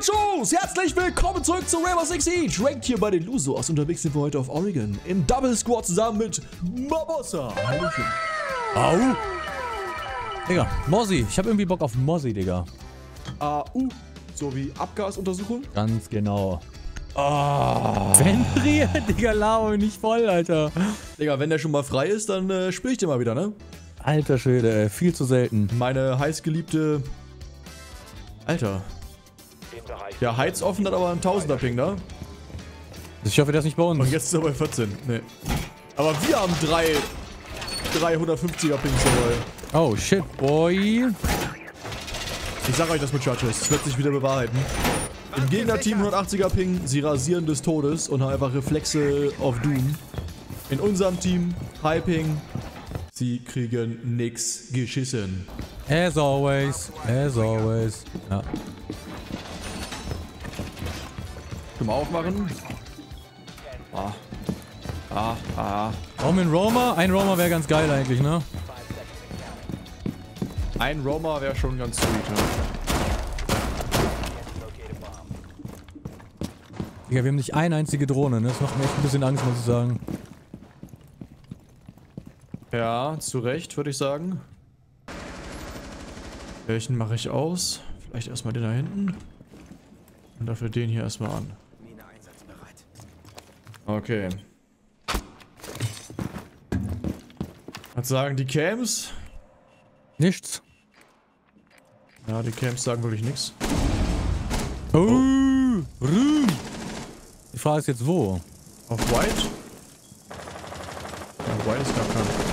Nachos! Herzlich willkommen zurück zu Rainbow Six Siege. Ranked hier bei den Lusos. Unterwegs sind wir heute auf Oregon. In Double Squad zusammen mit Mabossa. Hallöchen. Au! Digga, Mozzie. Ich hab irgendwie Bock auf Mozzie, Digga. AU. So wie Abgasuntersuchung. Ganz genau. Oh. Fenrir, Digga, mich nicht voll, Alter. Digga, wenn der schon mal frei ist, dann äh, spiel ich den mal wieder, ne? Alter Schwede, ey. Viel zu selten. Meine heißgeliebte... Alter. Der Heizoffen hat aber einen Tausender-Ping, ne? Ich hoffe, der ist nicht bei uns. Und jetzt ist er bei 14. Nee. Aber wir haben drei 350er Pings dabei. Oh, shit, boy. Ich sag euch das, Muchachos. Es wird sich wieder bewahrheiten. Im Gegnerteam 180er Ping, sie rasieren des Todes und haben einfach Reflexe auf Doom. In unserem Team High Ping, sie kriegen nix geschissen. As always, as always. Ja. Können wir aufmachen? Ah. Ah, ah. Warum ein Roamer? Ein Roamer wäre ganz geil eigentlich, ne? Ein Roma wäre schon ganz sweet, ja. Digga, wir haben nicht eine einzige Drohne, ne? Das macht mir echt ein bisschen Angst, muss ich sagen. Ja, zu Recht, würde ich sagen. Welchen mache ich aus? Vielleicht erstmal den da hinten. Und dafür den hier erstmal an. Okay. Was sagen die Cams? Nichts. Ja, die Camps sagen wirklich nichts. Oh, Ruhm. Die Frage ist jetzt wo? Auf White? Ja, White ist gar kein.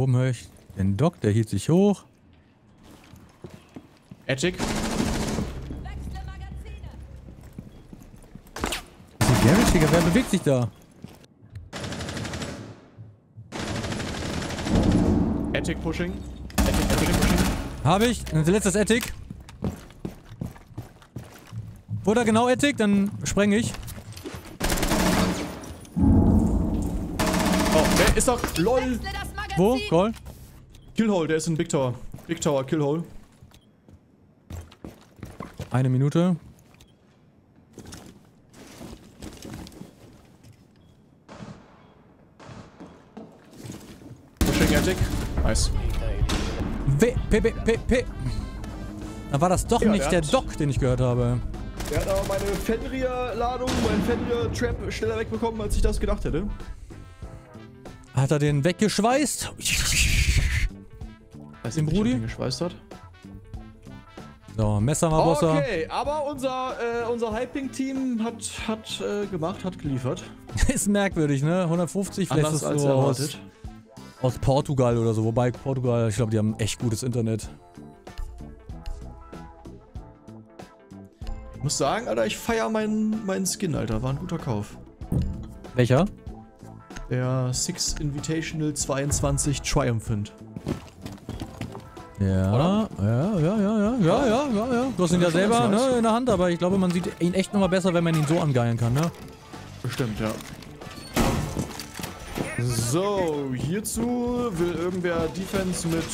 Oben höre ich den Doc, der hielt sich hoch. Attic? Das ist Garage, Digga, wer bewegt sich da? Attic pushing. Attic, Attic pushing. Habe ich. Ein letztes Attic. Da genau Attic? Dann spreng ich. Oh, der ist doch. LOL! Wo? Call? Killhole, der ist in Big Tower. Big Tower, Killhole. Eine Minute. Pushing Attic. Nice. W, P, P, P, P. Dann war das doch Ja, nicht der der Doc, den ich gehört habe. Der hat aber meine Fenrir-Ladung, meinen Fenrir-Trap schneller wegbekommen, als ich das gedacht hätte. Hat er den weggeschweißt? Weiß Den Brudi? den geschweißt hat. So, Messer mal, Bossa. Okay, aber unser, äh, unser Hyping-Team hat, hat äh, gemacht, hat geliefert. ist merkwürdig, ne? 150, vielleicht Anders ist das als so aus, erwartet. aus Portugal oder so. Wobei Portugal, ich glaube, die haben echt gutes Internet. Ich muss sagen, Alter, ich feier meinen, meinen Skin, Alter. War ein guter Kauf. Welcher? Der Six Invitational 22 Triumphant. Ja, ja, ja, ja, ja, ja, ja, ja, ja. Du hast ihn ja Ja, selber ne, in der Hand, aber ich glaube, man sieht ihn echt nochmal besser, wenn man ihn so angeilen kann, ne? Bestimmt, ja. So, hierzu will irgendwer Defense mit.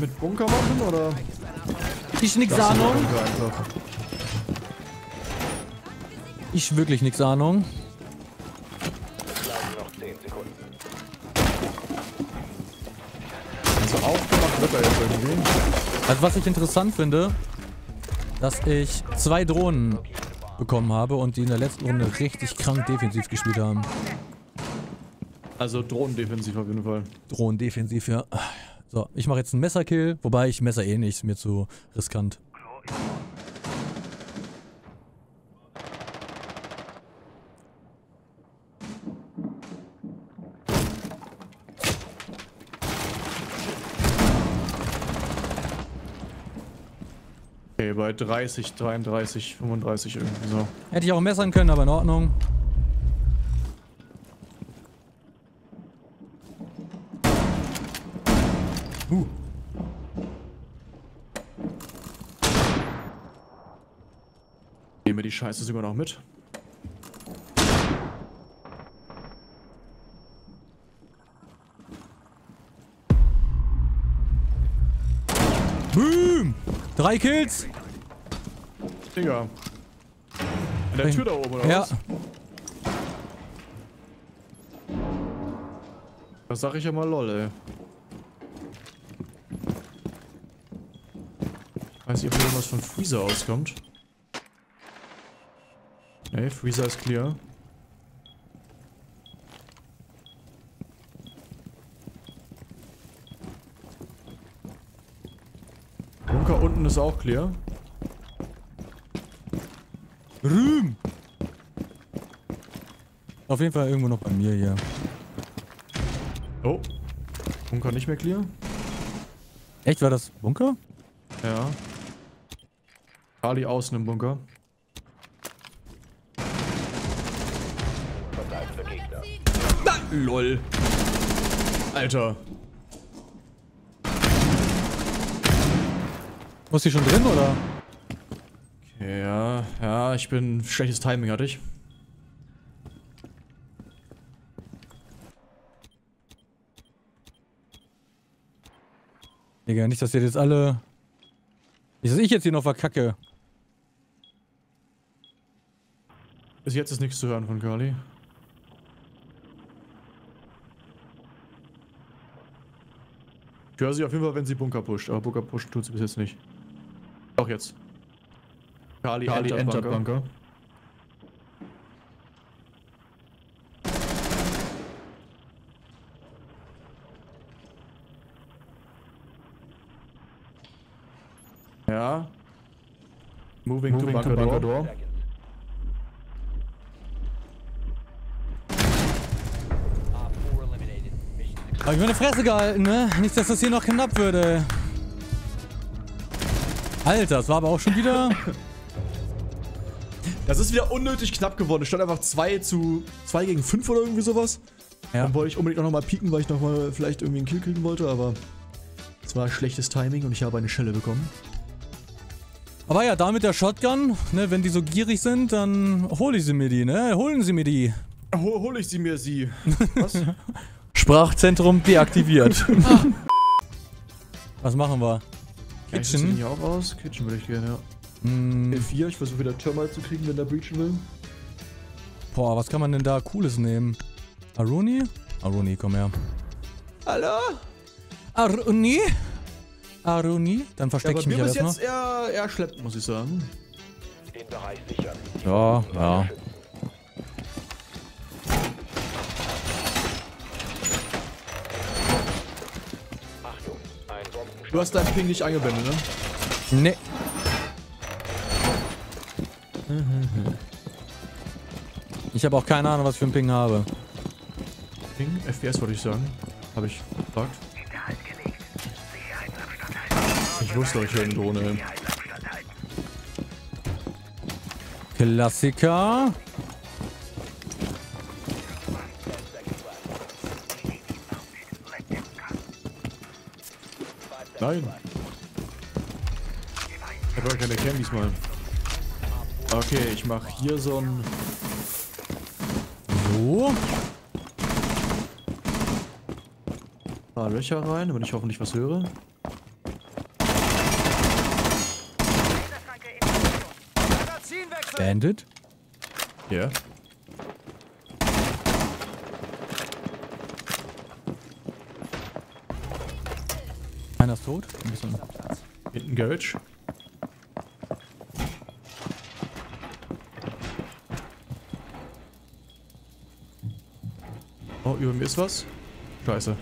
mit Bunker machen oder? Ich nix Das Ahnung. Ich wirklich nix Ahnung. Jetzt irgendwie. Also was ich interessant finde, dass ich zwei Drohnen bekommen habe und die in der letzten Runde richtig krank defensiv gespielt haben. Also Drohnendefensiv auf jeden Fall. Drohnen defensiv, ja. So, ich mache jetzt einen Messerkill, wobei ich Messer eh nicht, ist mir zu riskant. Okay, bei 30, 33, 35 irgendwie so. Hätte ich auch messern können, aber in Ordnung. Uh. Nehmen wir die Scheiße sogar noch mit. Boom! Drei Kills. Digga. An der Tür da oben, oder Ja. was? Das sag ich ja mal lol, ey. Weiß nicht, ob irgendwas von Freezer auskommt. Nee, Freezer ist clear. Bunker unten ist auch clear. Rühm! Auf jeden Fall irgendwo noch bei mir hier. Oh. Bunker nicht mehr clear? Echt, war das Bunker? Ja. Kali außen im Bunker. Na, lol. Alter. Muss die schon drin, oder? Ja, ja, ich bin schlechtes Timing hatte ich. Digga, nicht, dass ihr jetzt alle... Nicht, dass ich jetzt hier noch verkacke. Bis jetzt ist nichts zu hören von Kali. Ich höre sie auf jeden Fall, wenn sie Bunker pusht, aber Bunker pusht tut sie bis jetzt nicht. Doch jetzt. Kali, Kali entert entert Bunker. Bunker. Ja. Moving, Moving to to Bunker, Bunker Door. Door. Op 4 eliminated. Mission success. Hab ich meine Fresse gehalten, ne? Nicht, dass das hier noch knapp würde. Alter, das war aber auch schon wieder... Das ist wieder unnötig knapp geworden. Es stand einfach 2 zu 2 gegen 5 oder irgendwie sowas. Ja. Dann wollte ich unbedingt noch mal pieken, weil ich noch mal vielleicht irgendwie einen Kill kriegen wollte, aber es war schlechtes Timing und ich habe eine Schelle bekommen. Aber ja, da mit der Shotgun, ne, wenn die so gierig sind, dann hole ich sie mir die, ne? Holen sie mir die. Hol, hol ich sie mir sie. Was? Sprachzentrum deaktiviert. Was machen wir? Kitchen? hier auch aus? Kitchen würde ich gerne, ja. Hm, E4, ich versuche wieder Thermal zu kriegen, wenn der breachen will. boah, was kann man denn da Cooles nehmen? Aruni? Aruni, komm her. Hallo? Aruni? Aruni? Dann Ja, verstecke bei ich mich bis erstmal. jetzt eher, eher schleppend, muss ich sagen. Den Bereich sichern. Ja, ja. Du hast deinen Ping nicht eingeblendet, ne? Ne. Ich habe auch keine Ahnung, was ich für einen Ping habe. Ping? FPS wollte ich sagen. Habe ich gefragt. Ich wusste euch hören Drohne. ey. Klassiker. Nein. Ich habe gar keine Cam diesmal. Okay, ich mache hier so ein... So. paar Löcher rein, damit ich hoffentlich was höre. Bandit. Ja. Einer ist tot. Ein bisschen. Hinten Garage. Über mir ist was. Scheiße.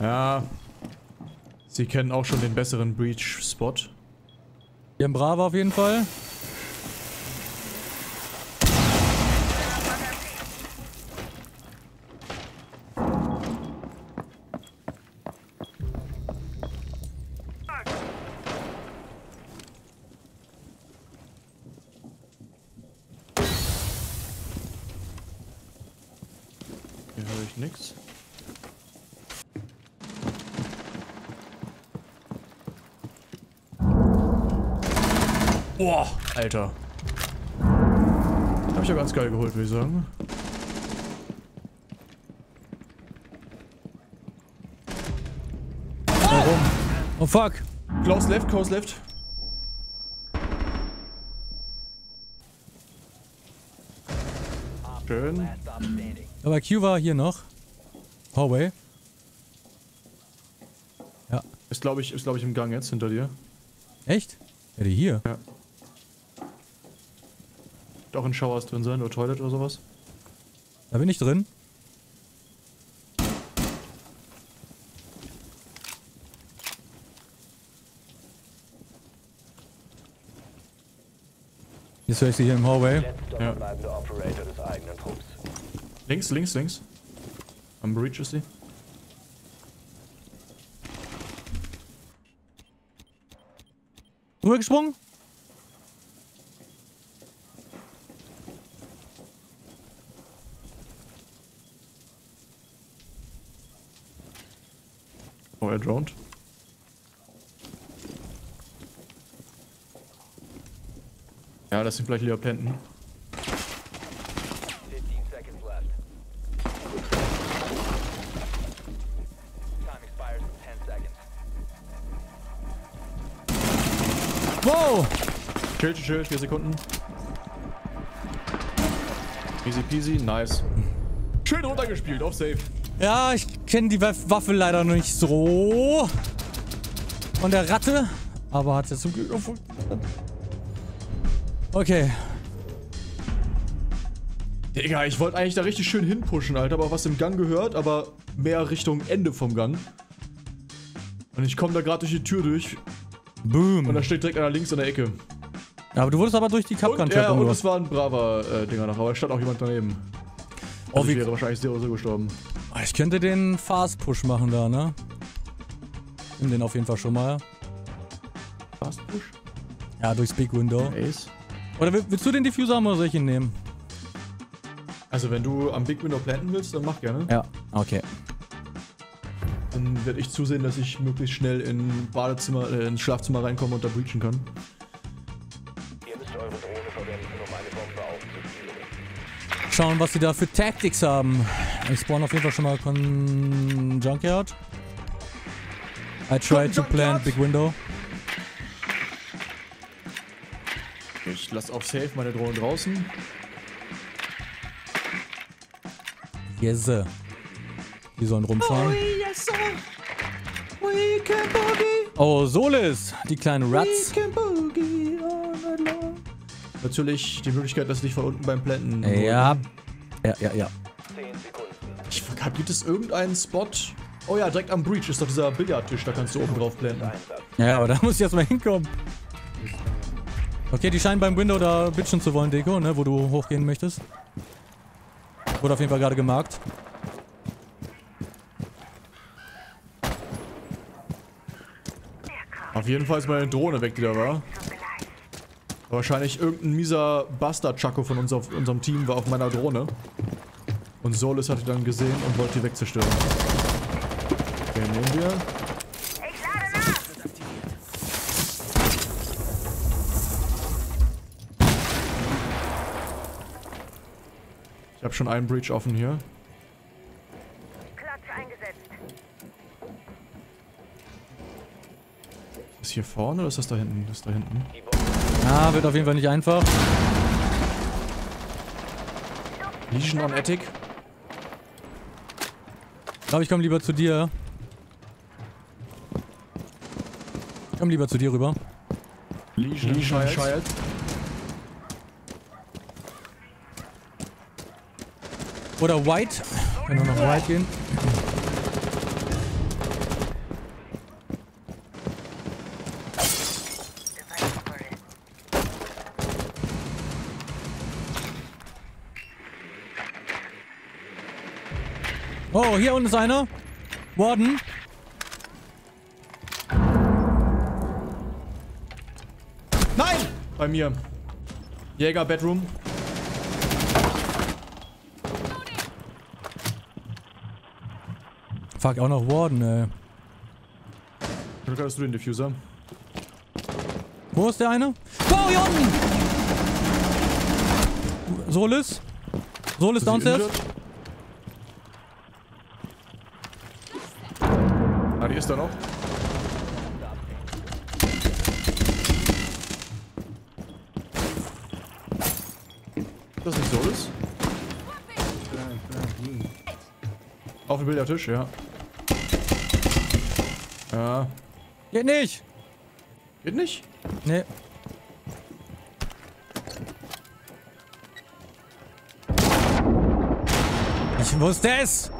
Ja. Sie kennen auch schon den besseren Breach-Spot. Wir haben Brava auf jeden Fall. macht nichts. Boah, Alter. Hab ich ja ganz geil geholt, würde ich sagen. Warum? Oh fuck. Klaus left, Klaus left. Schön. Aber Q war hier noch. Hallway. Ja. Ist glaube ich, ist glaube ich im Gang jetzt hinter dir. Echt? Ja, die hier. Doch in Showers drin sein oder Toilet oder sowas. Da bin ich drin. Jetzt höre ich sie hier im Hallway. Ja. Links, links, links. Am Breach ist sie. Rübergesprungen? Oh, er droned. Ja, das sind vielleicht lieber Planten. 15 seconds left. Time expires in 10 seconds. Wow! Chill, chill, chill, 4 Sekunden. Easy peasy, nice. Schön runtergespielt, auf safe. Ja, ich kenne die Waff- Waffe leider noch nicht so. Von der Ratte. Aber hat ja zum Glück. Okay. Digga, ich wollte eigentlich da richtig schön hinpushen, Alter, aber was im Gang gehört, aber mehr Richtung Ende vom Gang. Und ich komme da gerade durch die Tür durch Boom. und da steht direkt einer links in der Ecke. Ja, aber du wurdest aber durch die Capcan ja, und es war ein braver äh, Dinger noch, aber es stand auch jemand daneben. Oh, Also ich wäre wahrscheinlich sehr oder so gestorben. ich könnte den Fast Push machen da, ne? Nimm den auf jeden Fall schon mal. Fast Push? Ja, durchs Big Window. Ace. Oder will- willst du den Diffuser haben oder soll ich ihn nehmen? Also wenn du am Big Window planten willst, dann mach gerne. Ja. Okay. Dann werde ich zusehen, dass ich möglichst schnell in Badezimmer, äh, ins Schlafzimmer reinkomme und da breachen kann. Schauen, was sie da für Tactics haben. Ich spawn auf jeden Fall schon mal Con Junkyard. I tried to plant Big Window. Ich lasse auf Safe meine Drohne draußen. Yes. sir. Die sollen rumfahren. yes, sir. We can boogie. Oh, Solis! Die kleinen Rats. can boogie all night long. Natürlich die Möglichkeit, dass dich von unten beim Planten. Ja. Ja, ja, ja. 10 Sekunden. Ich vergabe, gibt es irgendeinen Spot? Oh ja, direkt am Breach ist doch dieser Billardtisch, da kannst du oben drauf planten. Ja, aber da muss ich erstmal hinkommen. Okay, die scheinen beim Window da bitchen zu wollen, Deko, ne, wo du hochgehen möchtest. Wurde auf jeden Fall gerade gemarkt. Auf jeden Fall ist meine Drohne weg, die da war. Wahrscheinlich irgendein mieser Bastard-Chaco von uns auf unserem Team war auf meiner Drohne. Und Solis hat die dann gesehen und wollte die wegzerstören. Okay, nehmen wir. Ich habe schon einen Breach offen hier. Klatsch eingesetzt. Ist das hier vorne oder ist das da hinten? Das ist da hinten. Ah, wird auf jeden Fall nicht einfach. Legion on Attic. Ich glaube, ich komme lieber zu dir. Ich komme lieber zu dir rüber. Legion, Legion Child. Oder White. Können wir noch White gehen? Oh, hier unten ist einer. Warden. Nein! Bei mir. Jäger Bedroom. Fuck, auch noch Warden, ey. Glück hattest du den Diffuser. Wo ist der eine? Oh, hier unten! Solis? Solis downstairs? injured? Die ist da noch. Das ist nicht Solis? Auf dem Billardtisch, ja. Ja. Geht nicht! Geht nicht? Nee. Ich wusste es!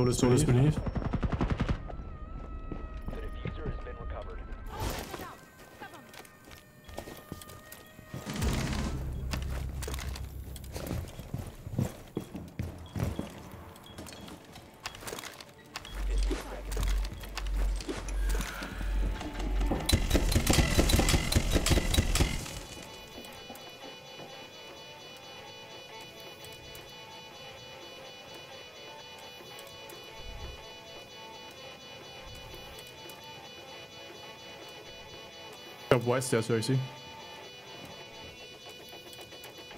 Solis, Solis bin ich. Glaube, White Stairs höre ich sie.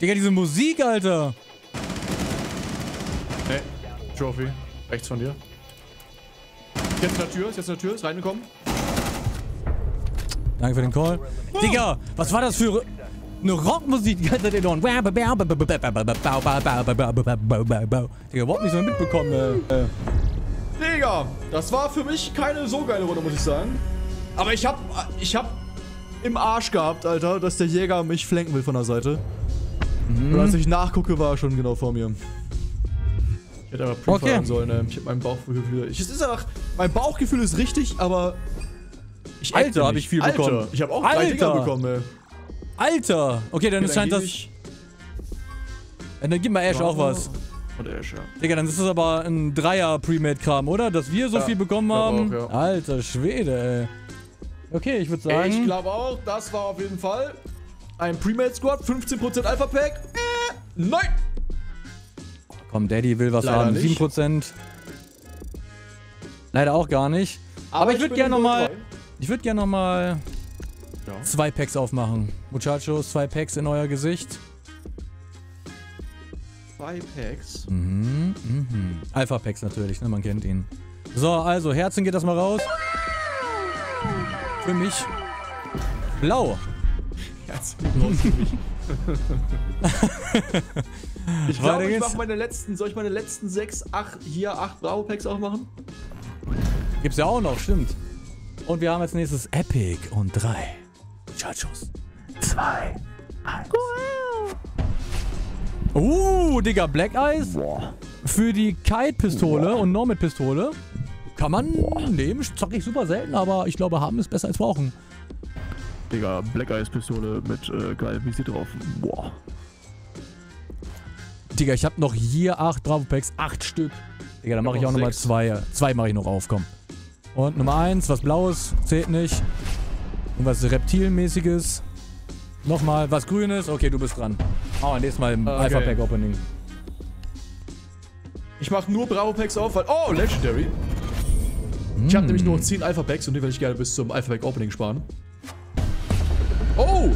Digga, diese Musik, Alter! Nee. Trophy. Rechts von dir. Jetzt in der Tür, ist jetzt in der Tür, ist reingekommen. Danke für den Call. Digga, was war das für eine Rockmusik die ganze Zeit in den Ohren? Digga, überhaupt nicht so mitbekommen, äh. Digga, das war für mich keine so geile Runde, muss ich sagen. Aber ich hab, ich hab im Arsch gehabt, Alter, dass der Jäger mich flanken will von der Seite. Und als ich nachgucke, war er schon genau vor mir. Ich hätte aber prefeuern Okay. sollen, ey. Ich hab mein Bauchgefühl. Ich, es ist einfach, mein Bauchgefühl ist richtig, aber. Ich Alter, acte hab nicht. ich viel Alter, bekommen. Ich hab auch drei Alter. Dinger bekommen, ey. Alter! Okay, dann Okay, scheint dann das. geh ich- Dann gib mal Ash auch was. Und Ash, ja. Digga, dann ist das aber ein Dreier Pre-Made-Kram, oder? Dass wir so Ja, viel bekommen haben. auch, ja. Alter Schwede, ey. Okay, ich würde sagen. Ich glaube auch, das war auf jeden Fall ein Premade Squad, 15% Alpha Pack. Äh, nein! Komm, Daddy will was Leider haben. nicht. 7%. Leider auch gar nicht. Aber, ich würde gerne nochmal. Ich würde gerne nochmal Ja. zwei Packs aufmachen. Muchachos, zwei Packs in euer Gesicht. Zwei Packs. Mhm, mhm. Alpha-Packs natürlich, ne? Man kennt ihn. So, also, Herzen geht das mal raus. Für mich. Blau. Herzlich raus für mich. ich glaube, ich mache meine letzten, soll ich meine letzten sechs, acht, hier acht Bravo Packs auch machen? Gibt's ja auch noch, stimmt. Und wir haben als nächstes Epic und drei. Muchachos. Zwei. Eins. Uh, Digga, Black Eyes. Für die Kite-Pistole und Nomad-Pistole kann man nehmen. Zock ich super selten, aber ich glaube, haben ist besser als brauchen. Digga, Black Eyes Pistole mit äh, geil, wie sie drauf. Boah. Digga, ich habe noch hier acht Bravo Packs, acht Stück. Digga, dann mache ich auch nochmal zwei. Zwei mache ich noch auf, komm. Und Nummer eins, was Blaues, zählt nicht. Und was Reptilmäßiges. Nochmal, was Grünes. Okay, du bist dran. Oh, nächstes Mal im Okay. Alpha Pack Opening. Ich mache nur Bravo Packs auf, weil. Oh, Legendary. Ich habe nämlich nur 10 Alpha Packs und die will ich gerne bis zum Alpha Pack Opening sparen. Oh!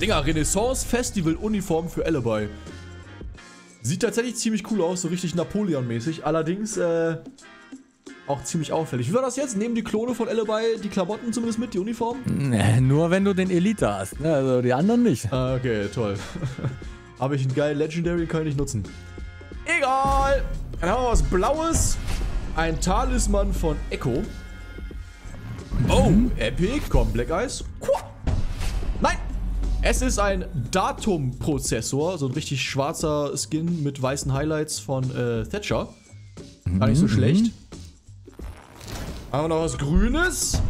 Digga, Renaissance Festival Uniform für Alibi. Sieht tatsächlich ziemlich cool aus, so richtig Napoleon-mäßig. Allerdings, äh, auch ziemlich auffällig. Wie war das jetzt? Nehmen die Klone von Alibi die Klamotten zumindest mit, die Uniform? Nee, nur wenn du den Elite hast. Ne? Also die anderen nicht. Ah, okay, toll. Habe ich einen geilen Legendary, kann ich nicht nutzen. Egal! Dann haben wir was Blaues. Ein Talisman von Echo. Oh, Epic. Komm, Black Eyes. Nein! Es ist ein Datum-Prozessor, so ein richtig schwarzer Skin mit weißen Highlights von äh, Thatcher. Gar nicht so schlecht. Haben wir noch was Grünes.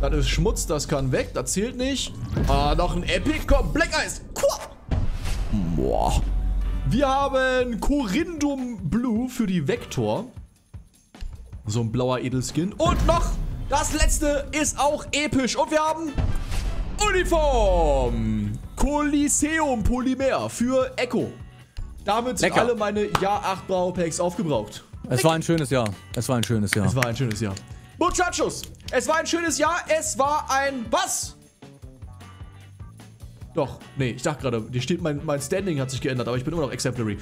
Das ist Schmutz, das kann weg, das zählt nicht. Ah, noch ein Epic, komm, Black Eyes. Boah. Wir haben Corindum Blue für die Vector. So ein blauer Edelskin. Und noch das letzte ist auch episch. Und wir haben Uniform. Coliseum Polymer für Echo. Damit sind Lecker. alle meine Jahr 8 Bravo Packs aufgebraucht. Es war ein schönes Jahr. Es war ein schönes Jahr. Es war ein schönes Jahr. Muchachos, es war ein schönes Jahr. Es war ein was? Doch, nee, ich dachte gerade, hier steht, mein, mein Standing hat sich geändert, aber ich bin immer noch exemplary.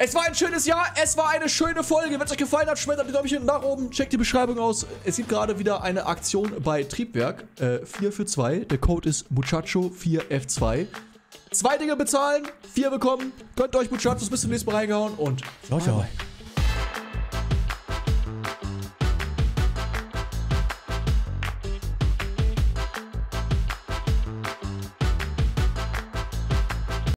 Es war ein schönes Jahr, es war eine schöne Folge. Wenn es euch gefallen hat, schmettert die Däumchen nach oben, checkt die Beschreibung aus. Es gibt gerade wieder eine Aktion bei Triebwerk. Äh, 4 für 2. Der Code ist Muchacho4F2. Zwei Dinge bezahlen, vier bekommen. Könnt euch Muchachos bis zum nächsten Mal reingehauen und Ciao, ciao.